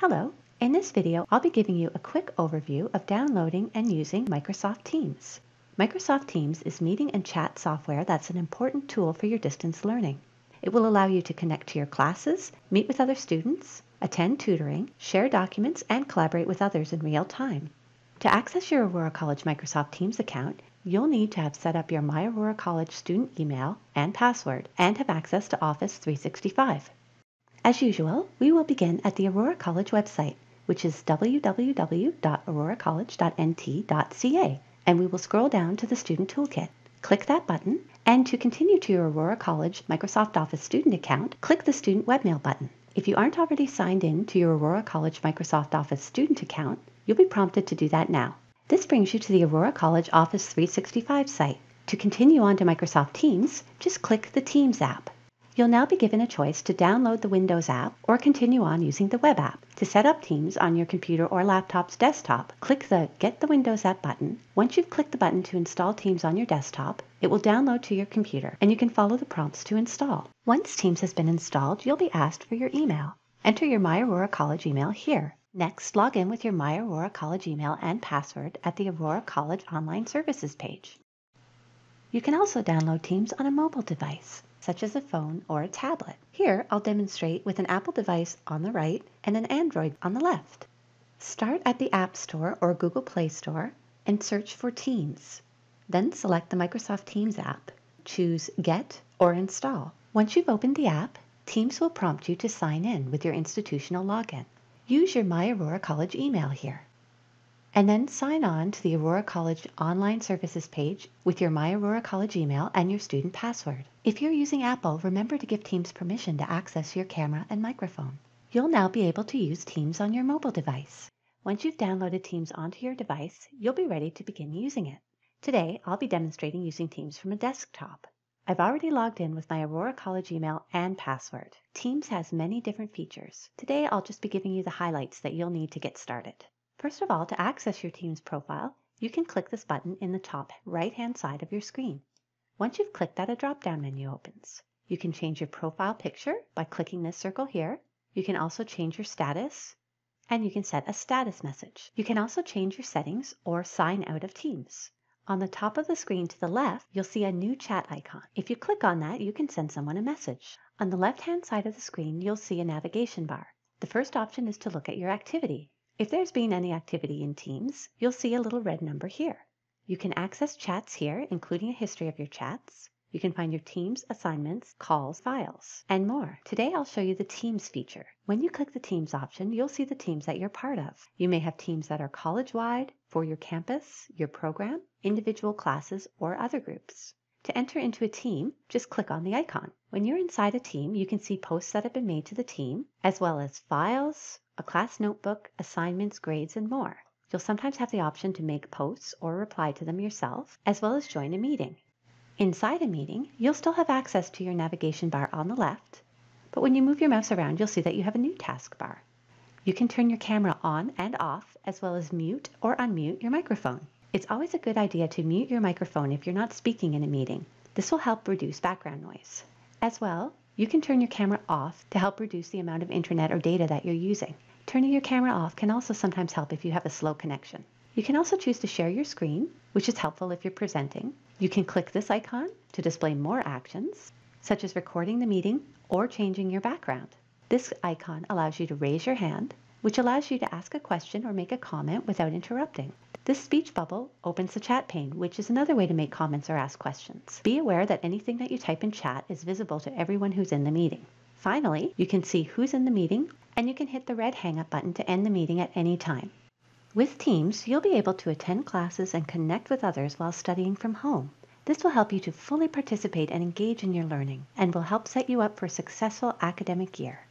Hello! In this video, I'll be giving you a quick overview of downloading and using Microsoft Teams. Microsoft Teams is meeting and chat software that's an important tool for your distance learning. It will allow you to connect to your classes, meet with other students, attend tutoring, share documents, and collaborate with others in real time. To access your Aurora College Microsoft Teams account, you'll need to have set up your My Aurora College student email and password and have access to Office 365. As usual, we will begin at the Aurora College website, which is www.auroracollege.nt.ca, and we will scroll down to the Student Toolkit. Click that button, and to continue to your Aurora College Microsoft Office student account, click the Student Webmail button. If you aren't already signed in to your Aurora College Microsoft Office student account, you'll be prompted to do that now. This brings you to the Aurora College Office 365 site. To continue on to Microsoft Teams, just click the Teams app. You'll now be given a choice to download the Windows app or continue on using the web app. To set up Teams on your computer or laptop's desktop, click the Get the Windows app button. Once you've clicked the button to install Teams on your desktop, it will download to your computer and you can follow the prompts to install. Once Teams has been installed, you'll be asked for your email. Enter your My Aurora College email here. Next, log in with your My Aurora College email and password at the Aurora College Online Services page. You can also download Teams on a mobile device such as a phone or a tablet. Here, I'll demonstrate with an Apple device on the right and an Android on the left. Start at the App Store or Google Play Store and search for Teams. Then select the Microsoft Teams app. Choose Get or Install. Once you've opened the app, Teams will prompt you to sign in with your institutional login. Use your My Aurora College email here and then sign on to the Aurora College online services page with your My Aurora College email and your student password. If you're using Apple, remember to give Teams permission to access your camera and microphone. You'll now be able to use Teams on your mobile device. Once you've downloaded Teams onto your device, you'll be ready to begin using it. Today, I'll be demonstrating using Teams from a desktop. I've already logged in with my Aurora College email and password. Teams has many different features. Today, I'll just be giving you the highlights that you'll need to get started. First of all, to access your Teams profile, you can click this button in the top right-hand side of your screen. Once you've clicked that, a drop-down menu opens. You can change your profile picture by clicking this circle here. You can also change your status, and you can set a status message. You can also change your settings or sign out of Teams. On the top of the screen to the left, you'll see a new chat icon. If you click on that, you can send someone a message. On the left-hand side of the screen, you'll see a navigation bar. The first option is to look at your activity. If there's been any activity in Teams, you'll see a little red number here. You can access chats here, including a history of your chats. You can find your Teams assignments, calls, files, and more. Today I'll show you the Teams feature. When you click the Teams option, you'll see the teams that you're part of. You may have teams that are college-wide, for your campus, your program, individual classes, or other groups. To enter into a team, just click on the icon. When you're inside a team, you can see posts that have been made to the team, as well as files, a class notebook, assignments, grades, and more. You'll sometimes have the option to make posts or reply to them yourself, as well as join a meeting. Inside a meeting, you'll still have access to your navigation bar on the left, but when you move your mouse around, you'll see that you have a new taskbar. You can turn your camera on and off, as well as mute or unmute your microphone. It's always a good idea to mute your microphone if you're not speaking in a meeting. This will help reduce background noise. As well, you can turn your camera off to help reduce the amount of internet or data that you're using. Turning your camera off can also sometimes help if you have a slow connection. You can also choose to share your screen, which is helpful if you're presenting. You can click this icon to display more actions, such as recording the meeting or changing your background. This icon allows you to raise your hand, which allows you to ask a question or make a comment without interrupting. This speech bubble opens the chat pane, which is another way to make comments or ask questions. Be aware that anything that you type in chat is visible to everyone who's in the meeting. Finally, you can see who's in the meeting and you can hit the red hang up button to end the meeting at any time. With Teams, you'll be able to attend classes and connect with others while studying from home. This will help you to fully participate and engage in your learning and will help set you up for a successful academic year.